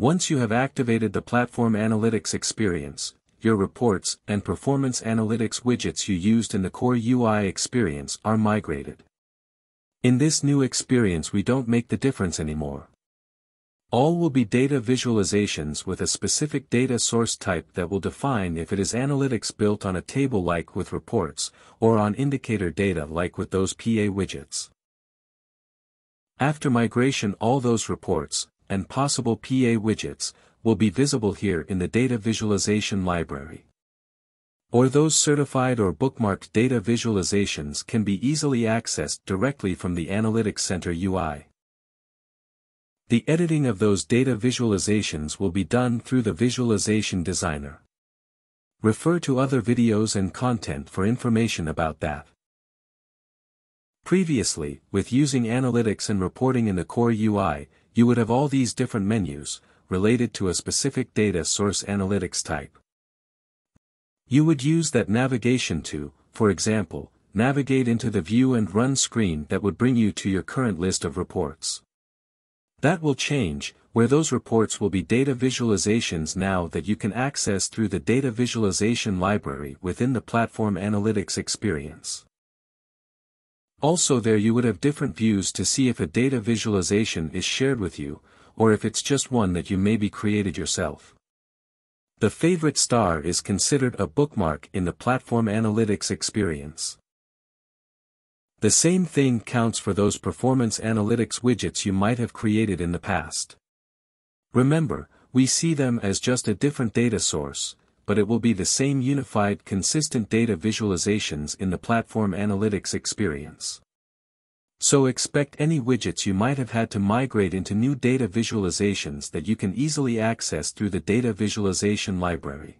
Once you have activated the Platform Analytics experience, your reports and performance analytics widgets you used in the core UI experience are migrated. In this new experience we don't make the difference anymore. All will be data visualizations with a specific data source type that will define if it is analytics built on a table like with reports, or on indicator data like with those PA widgets. After migration all those reports, and possible PA widgets, will be visible here in the Data Visualization Library. Or those certified or bookmarked data visualizations can be easily accessed directly from the Analytics Center UI. The editing of those data visualizations will be done through the Visualization Designer. Refer to other videos and content for information about that. Previously, with using analytics and reporting in the core UI, you would have all these different menus, related to a specific data source analytics type. You would use that navigation to, for example, navigate into the view and run screen that would bring you to your current list of reports. That will change, where those reports will be data visualizations now that you can access through the Data Visualization Library within the Platform Analytics experience. Also there you would have different views to see if a data visualization is shared with you, or if it's just one that you maybe created yourself. The favorite star is considered a bookmark in the platform analytics experience. The same thing counts for those performance analytics widgets you might have created in the past. Remember, we see them as just a different data source, but it will be the same unified consistent data visualizations in the platform analytics experience. So expect any widgets you might have had to migrate into new data visualizations that you can easily access through the Data Visualization Library.